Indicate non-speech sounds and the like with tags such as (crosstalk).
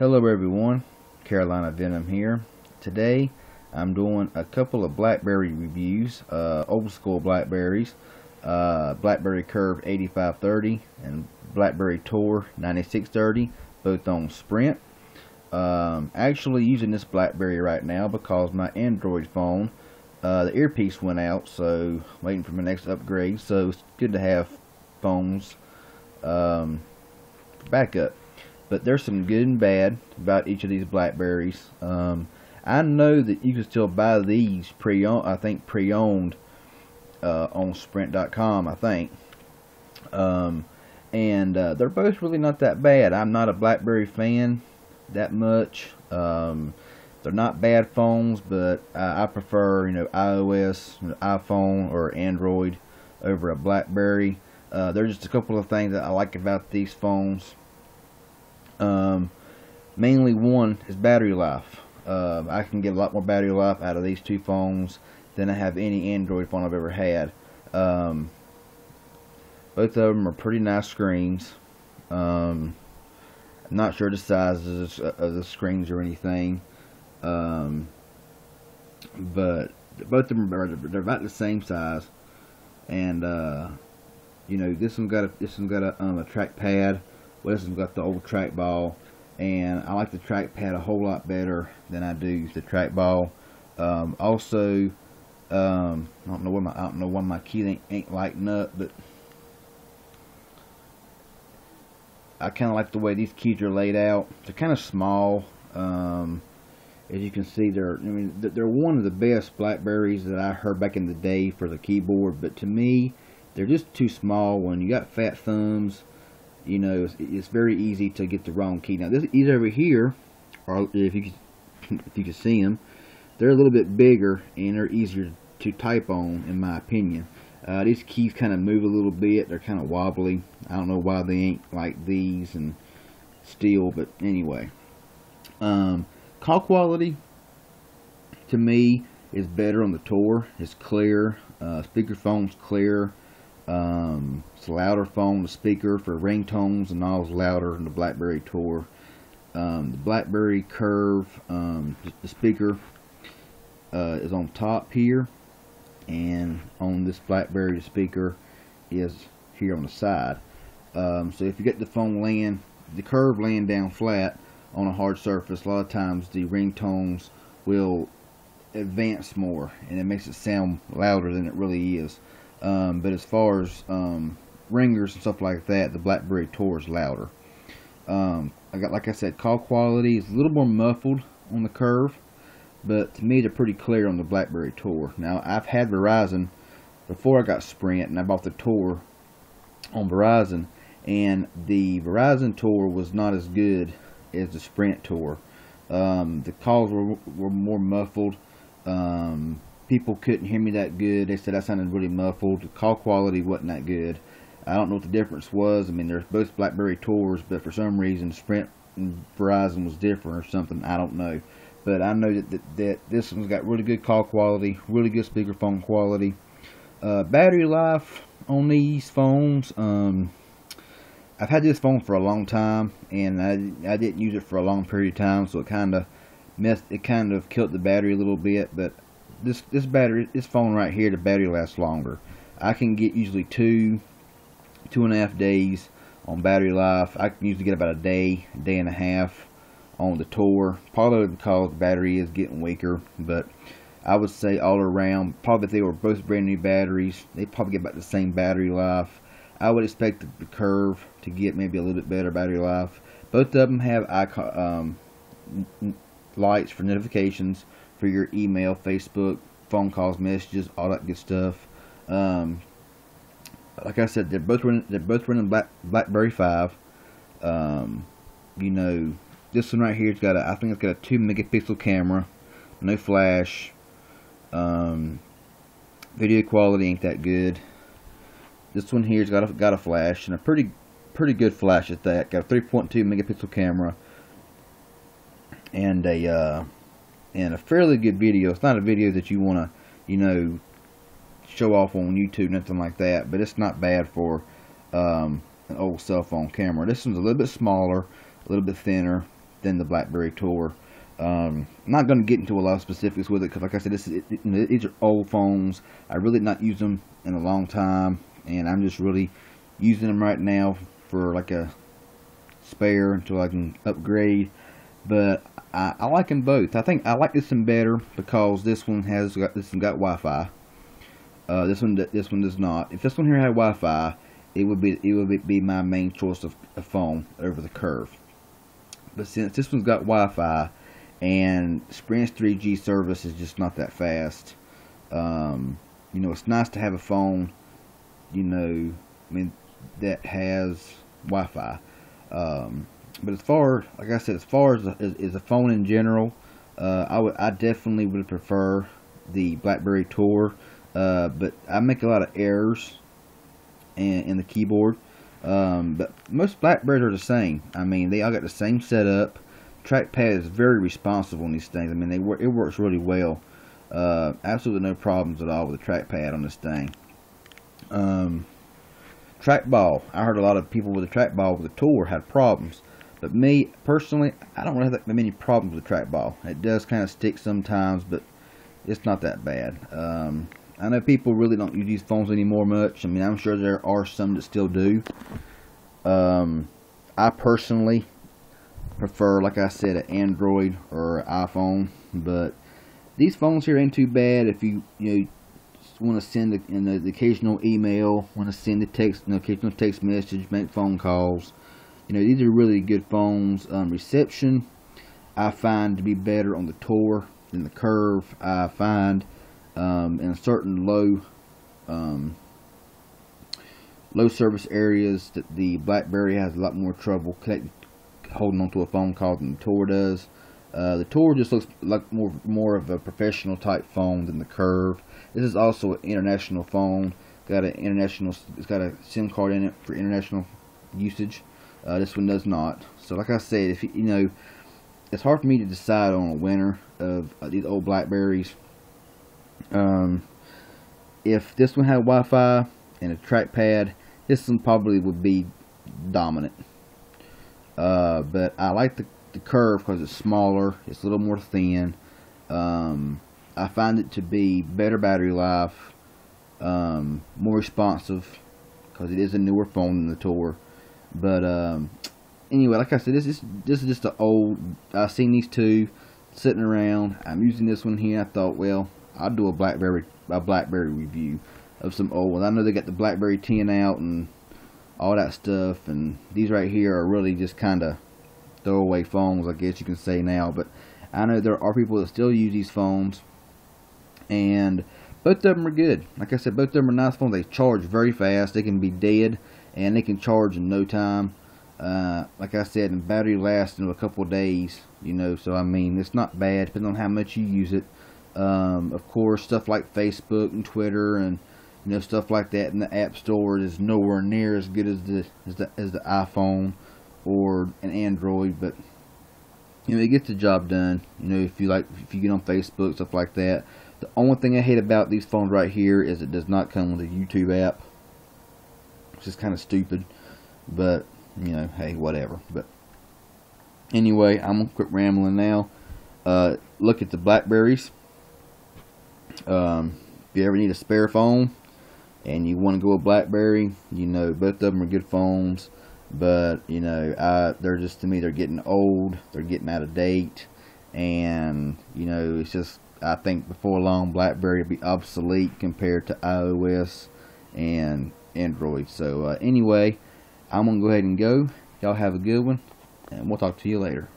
Hello everyone, Carolina Venom here. Today I'm doing a couple of BlackBerry reviews, uh, old school Blackberries, uh, BlackBerry Curve 8530 and BlackBerry tour 9630, both on Sprint. Um, actually using this BlackBerry right now because my Android phone, uh, the earpiece went out, so waiting for my next upgrade. So it's good to have phones um, backup but there's some good and bad about each of these blackberries. Um, I know that you can still buy these pre-owned I think pre-owned uh, on sprint.com I think. Um, and uh, they're both really not that bad. I'm not a blackberry fan that much. Um, they're not bad phones but I, I prefer you know iOS you know, iPhone or Android over a blackberry. Uh, there's just a couple of things that I like about these phones um, mainly one is battery life. Uh, I can get a lot more battery life out of these two phones than I have any Android phone I've ever had. Um, both of them are pretty nice screens. Um, I'm not sure the sizes of the screens or anything. Um, but both of them are they're about the same size. And uh, you know, this one got a this one got a, um, a trackpad Wesley's got the old trackball, and I like the trackpad a whole lot better than I do the trackball. Um, also, um, I don't know why my I don't know why my key ain't, ain't lighting up, but I kind of like the way these keys are laid out. They're kind of small. Um, as you can see, they're I mean they're one of the best Blackberries that I heard back in the day for the keyboard. But to me, they're just too small. When you got fat thumbs, you know, it's, it's, very easy to get the wrong key. Now, this, these over here, if you can, (laughs) if you can see them, they're a little bit bigger and they're easier to type on, in my opinion. Uh, these keys kind of move a little bit. They're kind of wobbly. I don't know why they ain't like these and steel, but anyway. Um, call quality, to me, is better on the tour. It's clear. Uh, speakerphone's clear. Um, it's a louder phone, the speaker for ringtones and all is louder than the BlackBerry Tour. Um, the BlackBerry Curve, um, the speaker uh, is on top here, and on this BlackBerry speaker is here on the side. Um, so if you get the phone laying, the curve laying down flat on a hard surface, a lot of times the ringtones will advance more, and it makes it sound louder than it really is. Um, but as far as um, ringers and stuff like that, the BlackBerry Tour is louder. Um, I got, like I said, call quality is a little more muffled on the curve, but to me they're pretty clear on the BlackBerry Tour. Now I've had Verizon before I got Sprint, and I bought the Tour on Verizon, and the Verizon Tour was not as good as the Sprint Tour. Um, the calls were, were more muffled. Um, people couldn't hear me that good. They said I sounded really muffled. The call quality wasn't that good. I don't know what the difference was. I mean, they're both BlackBerry Tours, but for some reason Sprint and Verizon was different or something. I don't know. But I know that, that, that this one's got really good call quality, really good speakerphone quality. Uh, battery life on these phones, um, I've had this phone for a long time, and I, I didn't use it for a long period of time, so it kind of messed, it kind of killed the battery a little bit, but this this battery this phone right here the battery lasts longer. I can get usually two two and a half days on battery life. I can usually get about a day day and a half on the Tour probably because the battery is getting weaker but I would say all around probably if they were both brand new batteries they probably get about the same battery life. I would expect the curve to get maybe a little bit better battery life. Both of them have icon um, lights for notifications for your email, Facebook, phone calls, messages, all that good stuff. Um, like I said, they're both running. They're both running Black, BlackBerry Five. Um, you know, this one right here's got a. I think it's got a two megapixel camera, no flash. Um, video quality ain't that good. This one here's got a got a flash and a pretty pretty good flash at that. Got a 3.2 megapixel camera and a uh, and a fairly good video. It's not a video that you want to, you know, show off on YouTube, nothing like that, but it's not bad for um, an old cell phone camera. This one's a little bit smaller, a little bit thinner, than the BlackBerry Tour. Um, I'm not going to get into a lot of specifics with it because, like I said, this is, it, it, these are old phones. I really not used them in a long time, and I'm just really using them right now for like a spare until I can upgrade. But I, I like them both. I think I like this one better because this one has got this one got Wi-Fi. Uh, this one this one does not. If this one here had Wi-Fi, it would be it would be my main choice of, of phone over the Curve. But since this one's got Wi-Fi and Sprint's 3G service is just not that fast, um, you know, it's nice to have a phone, you know, I mean, that has Wi-Fi. Um, but as far, like I said, as far as, as, as a phone in general, uh, I would, I definitely would prefer the BlackBerry Tour. Uh, but I make a lot of errors in, in the keyboard. Um, but most Blackberries are the same. I mean, they all got the same setup. Trackpad is very responsive on these things. I mean, they work. It works really well. Uh, absolutely no problems at all with the trackpad on this thing. Um, trackball. I heard a lot of people with the trackball with the tour had problems. But me, personally, I don't really have that many problems with trackball. It does kind of stick sometimes, but it's not that bad. Um, I know people really don't use these phones anymore much. I mean, I'm sure there are some that still do. Um, I personally prefer, like I said, an Android or an iPhone. But these phones here ain't too bad if you you know, want to send the, the, the, occasional email, want to send the text, an occasional text message, make phone calls. You know, these are really good phones. Um, reception, I find to be better on the Tour than the Curve. I find um, in certain low um, low service areas that the BlackBerry has a lot more trouble connecting, holding onto a phone call than the Tour does. Uh, the Tour just looks like more more of a professional type phone than the Curve. This is also an international phone. Got an international. It's got a SIM card in it for international usage. Uh, this one does not. So, like I said, if you, you know, it's hard for me to decide on a winner of uh, these old Blackberries. Um, if this one had Wi-Fi and a trackpad, this one probably would be dominant. Uh, but I like the, the curve because it's smaller, it's a little more thin. Um, I find it to be better battery life, um, more responsive because it is a newer phone than the Tour. But um, anyway, like I said, this is this is just an old. I've seen these two sitting around. I'm using this one here. I thought, well, I'll do a BlackBerry a BlackBerry review of some old ones. I know they got the BlackBerry 10 out and all that stuff, and these right here are really just kind of throwaway phones, I guess you can say now. But I know there are people that still use these phones, and both of them are good. Like I said, both of them are nice phones. They charge very fast. They can be dead, and they can charge in no time. Uh, like I said, and battery lasts in a couple days. You know, so I mean, it's not bad depending on how much you use it. Um, of course, stuff like Facebook and Twitter and you know stuff like that in the App Store is nowhere near as good as the as the, as the iPhone or an Android, but you know it gets the job done. You know if you like if you get on Facebook stuff like that. The only thing I hate about these phones right here is it does not come with a YouTube app, which is kind of stupid. But you know, hey, whatever. But anyway, I'm gonna quit rambling now. Uh, look at the Blackberries um, if you ever need a spare phone and you want to go with BlackBerry, you know, both of them are good phones. But, you know, I, they're just, to me, they're getting old. They're getting out of date. And, you know, it's just, I think before long, BlackBerry will be obsolete compared to iOS and Android. So, uh, anyway, I'm going to go ahead and go. Y'all have a good one. And we'll talk to you later.